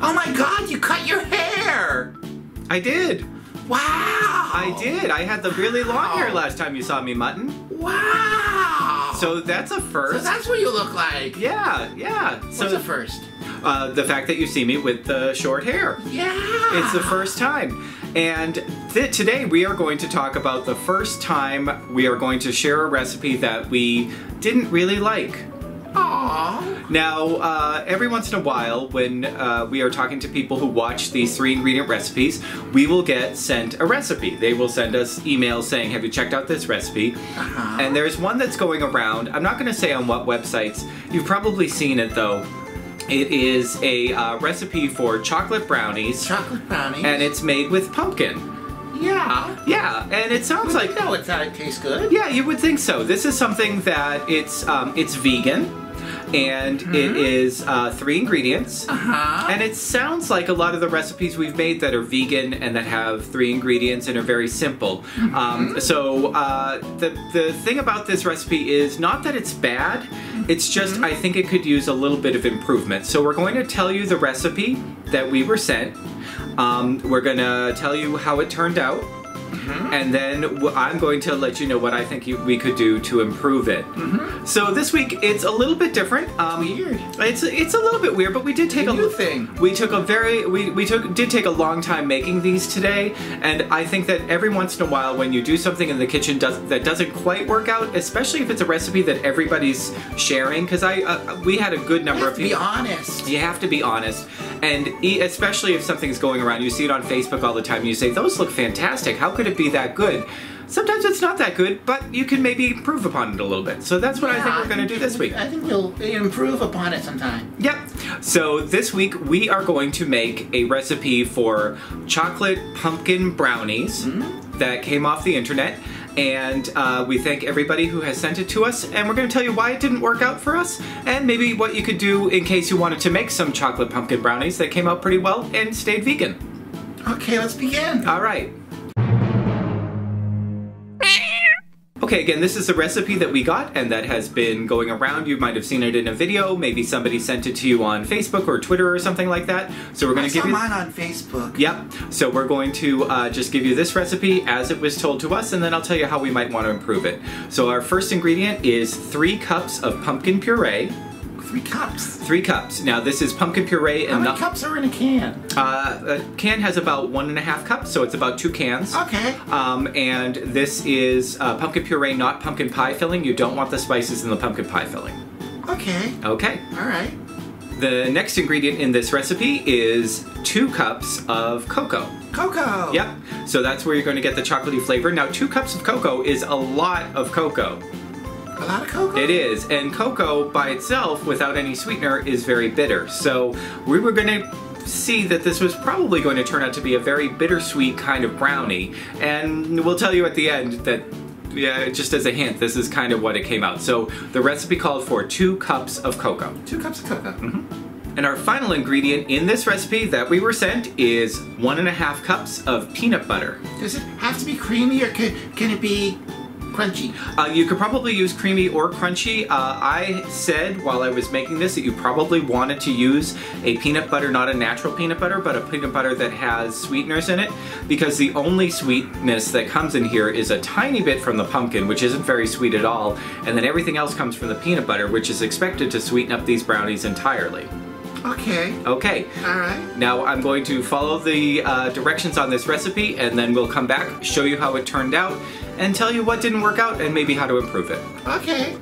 Oh my god, you cut your hair! I did. Wow! I did. I had the really long hair last time you saw me, Mutton. Wow! So that's a first. So that's what you look like. yeah, yeah. What's So the first? uh, the fact that you see me with the short hair. Yeah! It's the first time. And th- today we are going to talk about the first time we are going to share a recipe that we didn't really like. Aww. Now, uh, every once in a while, when uh, we are talking to people who watch these three ingredient recipes, we will get sent a recipe. They will send us emails saying, Have you checked out this recipe? Uh-huh. And there's one that's going around. I'm not going to say on what websites. You've probably seen it though. It is a uh, recipe for chocolate brownies, Chocolate brownies. and it's made with pumpkin. Yeah. Yeah, and it sounds like no, it's not. It tastes good. yeah, you would think so. This is something that it's um, it's vegan, and it is uh, three ingredients. Uh-huh. And it sounds like a lot of the recipes we've made that are vegan and that have three ingredients and are very simple. Um, so uh, the the thing about this recipe is not that it's bad. It's just I think it could use a little bit of improvement. So we're going to tell you the recipe that we were sent. Um, we're gonna tell you how it turned out. And then I'm going to let you know what I think you, we could do to improve it. So this week it's a little bit different. Um, Weird. It's it's a little bit weird, but we did take A a new thing. We took a very we, we took did take a long time making these today, and I think that every once in a while when you do something in the kitchen does that doesn't quite work out, especially if it's a recipe that everybody's sharing, because I uh, we had a good You number have of to be honest. You have to be honest, and especially if something's going around, you see it on Facebook all the time. You say those look fantastic. How could it be that good? Sometimes it's not that good, but you can maybe improve upon it a little bit. So that's what I think we're going to do this week. I think you'll improve upon it sometime. Yep. So this week we are going to make a recipe for chocolate pumpkin brownies that came off the internet. And uh, we thank everybody who has sent it to us. And we're going to tell you why it didn't work out for us. And maybe what you could do in case you wanted to make some chocolate pumpkin brownies that came out pretty well and stayed vegan. Okay, let's begin. All right. Okay, again, this is a recipe that we got and that has been going around. You might have seen it in a video. Maybe somebody sent it to you on Facebook or Twitter or something like that. So we're going to give you. mine on Facebook. Yep. So we're going to uh, just give you this recipe as it was told to us, and then I'll tell you how we might want to improve it. So our first ingredient is three cups of pumpkin puree. Three cups. Three cups. Now this is pumpkin puree How and many not. cups are in a can? Uh, a can has about one and a half cups, so it's about two cans. Okay. Um, and this is uh, pumpkin puree, not pumpkin pie filling. You don't want the spices in the pumpkin pie filling. Okay. Okay. All right. The next ingredient in this recipe is two cups of cocoa. Cocoa. Yep. So that's where you're going to get the chocolatey flavor. Now, two cups of cocoa is a lot of cocoa. A lot of cocoa. It is. And cocoa by itself, without any sweetener, is very bitter. So we were going to see that this was probably going to turn out to be a very bittersweet kind of brownie. And we'll tell you at the end that, yeah, just as a hint, this is kind of what it came out. So the recipe called for two cups of cocoa. Two cups of cocoa. Mm-hmm. And our final ingredient in this recipe that we were sent is one and a half cups of peanut butter. Does it have to be creamy or can, can it be crunchy? Uh, you could probably use creamy or crunchy. Uh, I said while I was making this that you probably wanted to use a peanut butter, not a natural peanut butter, but a peanut butter that has sweeteners in it, because the only sweetness that comes in here is a tiny bit from the pumpkin, which isn't very sweet at all, and then everything else comes from the peanut butter, which is expected to sweeten up these brownies entirely. Okay. Okay, All right. now I'm going to follow the uh, directions on this recipe and then we'll come back, show you how it turned out, and tell you what didn't work out and maybe how to improve it. Okay.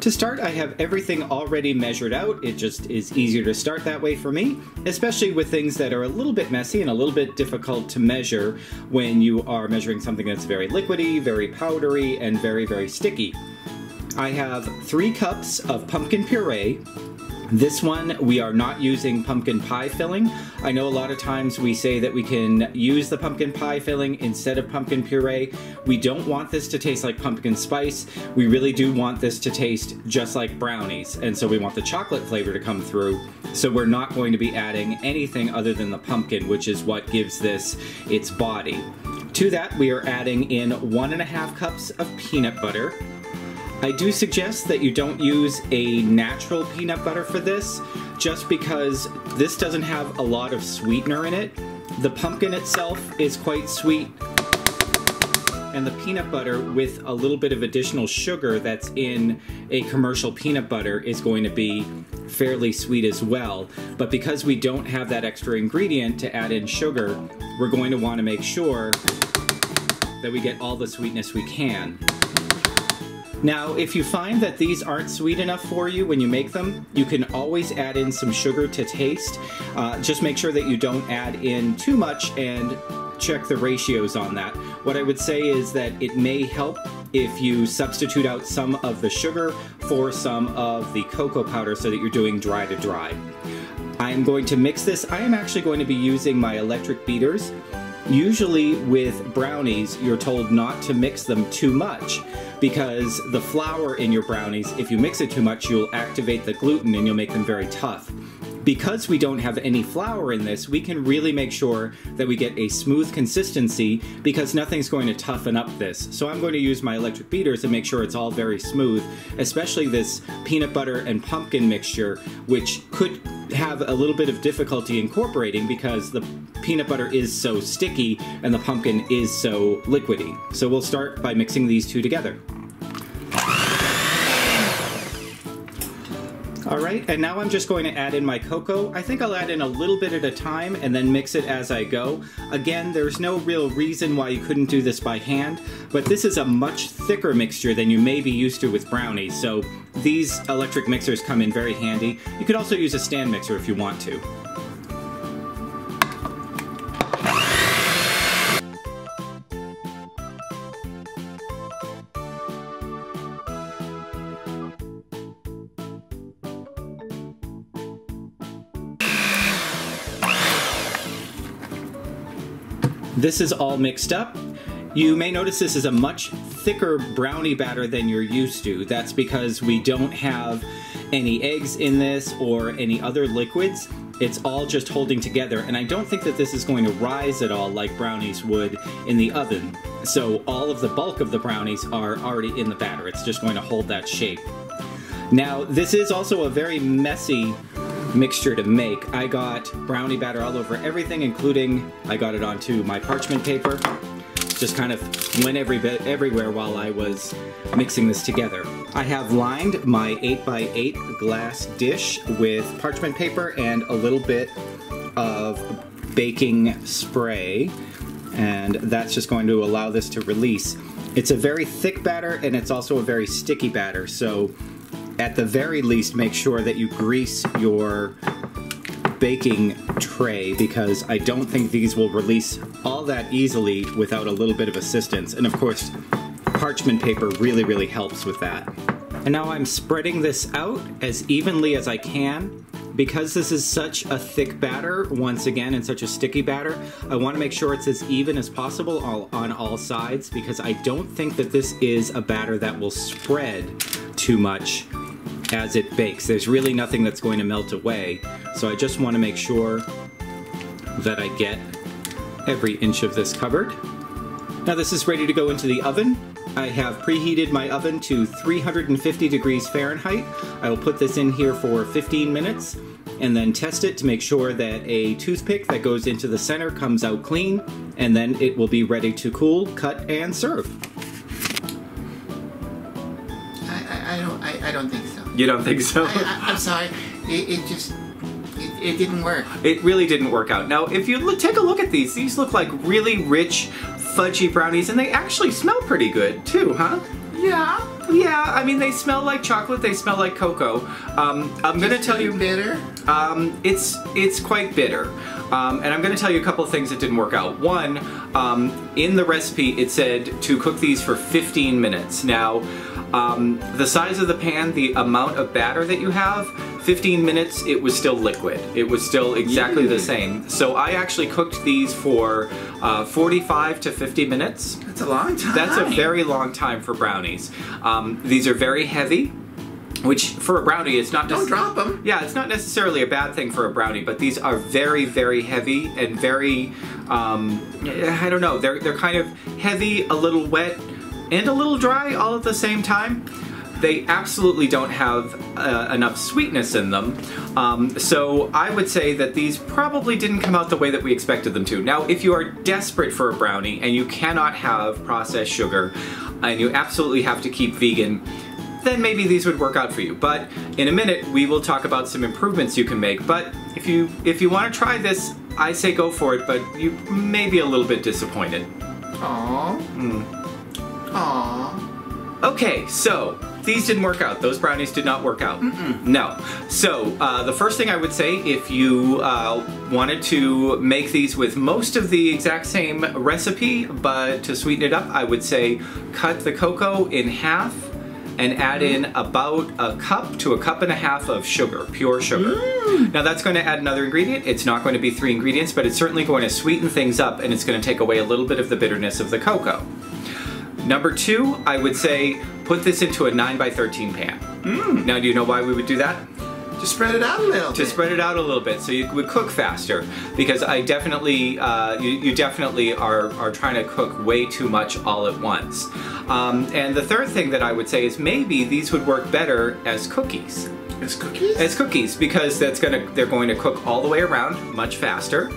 To start, I have everything already measured out. It just is easier to start that way for me, especially with things that are a little bit messy and a little bit difficult to measure when you are measuring something that's very liquidy, very powdery, and very, very sticky. I have three cups of pumpkin puree, this one, we are not using pumpkin pie filling. I know a lot of times we say that we can use the pumpkin pie filling instead of pumpkin puree. We don't want this to taste like pumpkin spice. We really do want this to taste just like brownies. And so we want the chocolate flavor to come through. So we're not going to be adding anything other than the pumpkin, which is what gives this its body. To that, we are adding in one and a half cups of peanut butter. I do suggest that you don't use a natural peanut butter for this. just because this doesn't have a lot of sweetener in it. The pumpkin itself is quite sweet, and the peanut butter with a little bit of additional sugar that's in a commercial peanut butter is going to be fairly sweet as well. But because we don't have that extra ingredient to add in sugar, we're going to want to make sure that we get all the sweetness we can. Now, if you find that these aren't sweet enough for you when you make them, you can always add in some sugar to taste. Uh, just make sure that you don't add in too much and check the ratios on that. What I would say is that it may help if you substitute out some of the sugar for some of the cocoa powder so that you're doing dry to dry. I am going to mix this. I am actually going to be using my electric beaters. Usually with brownies, you're told not to mix them too much because the flour in your brownies, if you mix it too much, you'll activate the gluten and you'll make them very tough. Because we don't have any flour in this, we can really make sure that we get a smooth consistency because nothing's going to toughen up this. So I'm going to use my electric beaters to make sure it's all very smooth, especially this peanut butter and pumpkin mixture, which could have a little bit of difficulty incorporating because the peanut butter is so sticky and the pumpkin is so liquidy. So we'll start by mixing these two together. All right, and now I'm just going to add in my cocoa. I think I'll add in a little bit at a time and then mix it as I go. Again, there's no real reason why you couldn't do this by hand, but this is a much thicker mixture than you may be used to with brownies, so these electric mixers come in very handy. You could also use a stand mixer if you want to. This is all mixed up. You may notice this is a much thicker brownie batter than you're used to. That's because we don't have any eggs in this or any other liquids. It's all just holding together, and I don't think that this is going to rise at all like brownies would in the oven. So all of the bulk of the brownies are already in the batter. It's just going to hold that shape. Now, this is also a very messy mixture to make. I got brownie batter all over everything, including I got it onto my parchment paper. Just kind of went every bit everywhere while I was mixing this together. I have lined my 8x8 glass dish with parchment paper and a little bit of baking spray and that's just going to allow this to release. It's a very thick batter and it's also a very sticky batter so at the very least, make sure that you grease your baking tray because I don't think these will release all that easily without a little bit of assistance. And of course, parchment paper really, really helps with that. And now I'm spreading this out as evenly as I can. Because this is such a thick batter, once again, and such a sticky batter, I want to make sure it's as even as possible all, on all sides because I don't think that this is a batter that will spread too much as it bakes. There's really nothing that's going to melt away, so I just want to make sure that I get every inch of this covered. Now this is ready to go into the oven. I have preheated my oven to 350 degrees Fahrenheit. I will put this in here for 15 minutes and then test it to make sure that a toothpick that goes into the center comes out clean and then it will be ready to cool, cut, and serve. I, don't I, I don't think so. You don't think so? I, I, am sorry. It, it just it, it didn't work. It really didn't work out. Now, if you look, take a look at these, these look like really rich, fudgy brownies, and they actually smell pretty good too, huh? Yeah. Yeah, I mean they smell like chocolate. They smell like cocoa. Um, I'm gonna tell you, bitter. Um, it's it's quite bitter. Um, and I'm going to tell you a couple of things that didn't work out. One, um, in the recipe it said to cook these for 15 minutes. Now, um, the size of the pan, the amount of batter that you have, 15 minutes, it was still liquid. It was still exactly the same. So I actually cooked these for uh, 45 to 50 minutes. That's a long time. That's a very long time for brownies. Um, these are very heavy. Which for a brownie, it's not. Don't drop 'em. Yeah, it's not necessarily a bad thing for a brownie, but these are very, very heavy and very. Um, I don't know. They're they're kind of heavy, a little wet, and a little dry all at the same time. they absolutely don't have uh, enough sweetness in them. Um, so I would say that these probably didn't come out the way that we expected them to. Now, if you are desperate for a brownie and you cannot have processed sugar and you absolutely have to keep vegan, then maybe these would work out for you. But in a minute, we will talk about some improvements you can make. But if you if you want to try this, I say go for it. But you may be a little bit disappointed. Aww. Hmm. Aww. Okay, so these didn't work out. Those brownies did not work out. No. So uh, the first thing I would say, if you uh, wanted to make these with most of the exact same recipe, but to sweeten it up, I would say cut the cocoa in half and add in about a cup to a cup and a half of sugar, pure sugar. Mm. Now that's going to add another ingredient. It's not going to be three ingredients, but it's certainly going to sweeten things up and it's going to take away a little bit of the bitterness of the cocoa. Number two, I would say put this into a 9 by 13 pan. Mm. Now, do you know why we would do that? Just spread it out a little To bit. spread it out a little bit so you would cook faster. Because I definitely, uh, you, you definitely are, are trying to cook way too much all at once. Um, and the third thing that I would say is maybe these would work better as cookies. As cookies? As cookies because that's gonna they're going to cook all the way around much faster.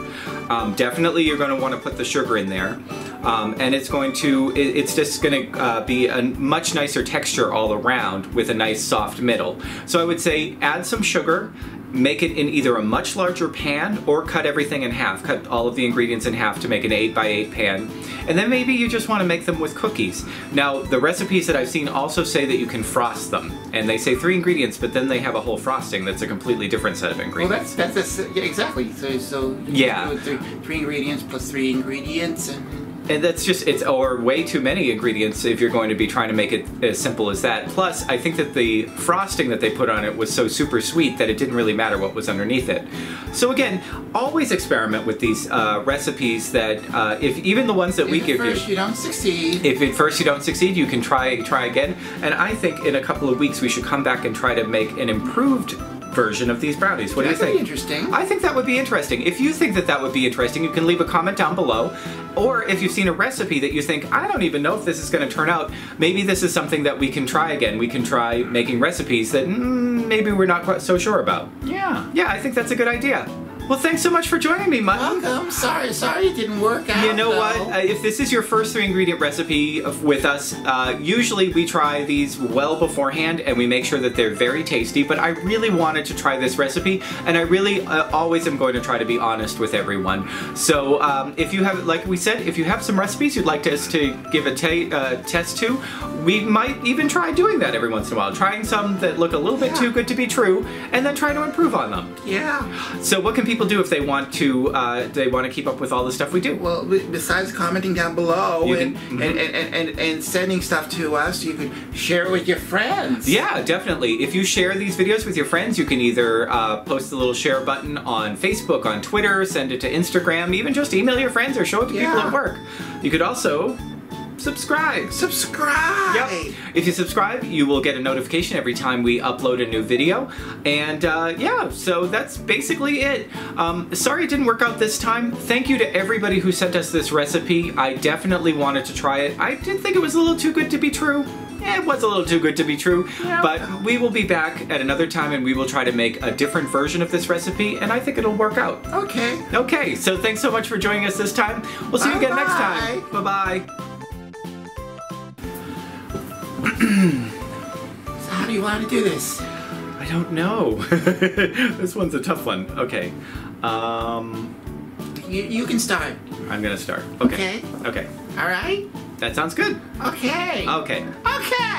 Um, definitely, you're going to want to put the sugar in there, um, and it's going to it, it's just going to uh, be a much nicer texture all around with a nice soft middle. So I would say add some sugar. Make it in either a much larger pan or cut everything in half. Cut all of the ingredients in half to make an 8 by 8 pan. And then maybe you just want to make them with cookies. Now, the recipes that I've seen also say that you can frost them. And they say three ingredients, but then they have a whole frosting that's a completely different set of Well, ingredients. that's that's, that's yeah, exactly. So so you Yeah. do three, three ingredients plus three ingredients and And that's just it's or way too many ingredients if you're going to be trying to make it as simple as that. Plus, I think that the frosting that they put on it was so super sweet that it didn't really matter what was underneath it. So again, always experiment with these uh, recipes that uh, if even the ones that we give you. if at give first you. you don't succeed. If at first you don't succeed, you can try try again. And I think in a couple of weeks we should come back and try to make an improved version of these brownies. What do you That think? be interesting. I think that would be interesting. If you think that that would be interesting, you can leave a comment down below. Or if you've seen a recipe that you think, I don't even know if this is going to turn out, maybe this is something that we can try again. We can try making recipes that mm, maybe we're not quite so sure about. yeah. Yeah, I think that's a good idea. Well, thanks so much for joining me, Mutton. Welcome. Sorry, sorry it didn't work out. You know what? Uh, if this is your first three ingredient recipe of- with us, uh, usually we try these well beforehand and we make sure that they're very tasty. But I really wanted to try this recipe, and I really uh, always am going to try to be honest with everyone. So um, if you have, like we said, if you have some recipes you'd like us to give a uh, test to, we might even try doing that every once in a while. Trying some that look a little bit Yeah. too good to be true, and then try to improve on them. yeah. So what can people do if they want to? Uh, they want to keep up with all the stuff we do. Well, besides commenting down below and, can- and, and, and, and sending stuff to us, you can share it with your friends. Yeah, definitely. If you share these videos with your friends, you can either uh, post the little share button on Facebook, on Twitter, send it to Instagram, even just email your friends or show it to people at work. You could also subscribe. Subscribe. Yep. If you subscribe, you will get a notification every time we upload a new video. And uh, yeah, so that's basically it. Um, sorry it didn't work out this time. Thank you to everybody who sent us this recipe. I definitely wanted to try it. I did think it was a little too good to be true. It was a little too good to be true. But we will be back at another time and we will try to make a different version of this recipe, and I think it'll work out. Okay. Okay, so thanks so much for joining us this time. We'll see you again next time. Bye-bye. So how do you want to do this? I don't know. this one's a tough one. Okay. Um, You, you can start. I'm gonna start. Okay. Okay. Okay. All right. That sounds good. Okay. Okay. Okay.